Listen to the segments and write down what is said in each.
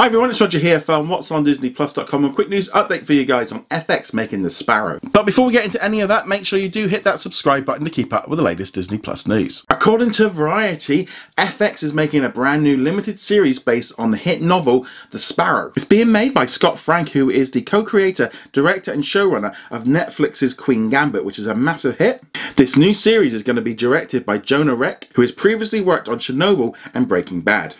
Hi everyone, it's Roger here from What's on DisneyPlus.com and quick news update for you guys on FX making The Sparrow. But before we get into any of that, make sure you do hit that subscribe button to keep up with the latest Disney Plus news. According to Variety, FX is making a brand new limited series based on the hit novel The Sparrow. It's being made by Scott Frank, who is the co-creator, director and showrunner of Netflix's Queen Gambit, which is a massive hit. This new series is going to be directed by Johan Renck, who has previously worked on Chernobyl and Breaking Bad.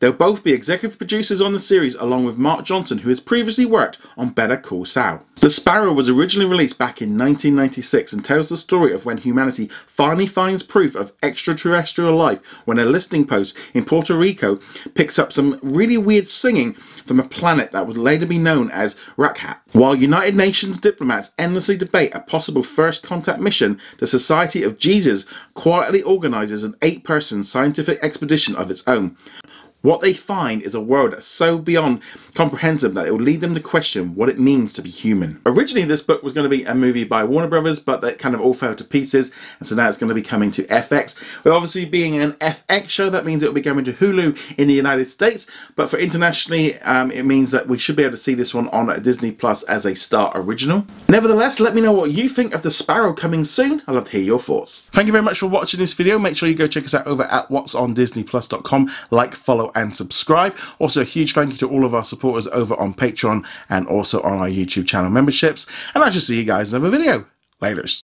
They'll both be executive producers on the series along with Mark Johnson who has previously worked on Better Call Saul. The Sparrow was originally released back in 1996 and tells the story of when humanity finally finds proof of extraterrestrial life when a listening post in Puerto Rico picks up some really weird singing from a planet that would later be known as Rakhat. While United Nations diplomats endlessly debate a possible first contact mission, the Society of Jesus quietly organises an eight-person scientific expedition of its own. What they find is a world that's so beyond comprehensive that it will lead them to question what it means to be human. Originally this book was going to be a movie by Warner Brothers but that kind of all fell to pieces and so now it's going to be coming to FX. But obviously being an FX show that means it will be coming to Hulu in the United States but for internationally um, it means that we should be able to see this one on Disney Plus as a Star original. Nevertheless let me know what you think of The Sparrow coming soon. I'd love to hear your thoughts. Thank you very much for watching this video. Make sure you go check us out over at whatsondisneyplus.com. Like, and subscribe. Also, a huge thank you to all of our supporters over on Patreon and also on our YouTube channel memberships. And I shall see you guys in another video. Laters.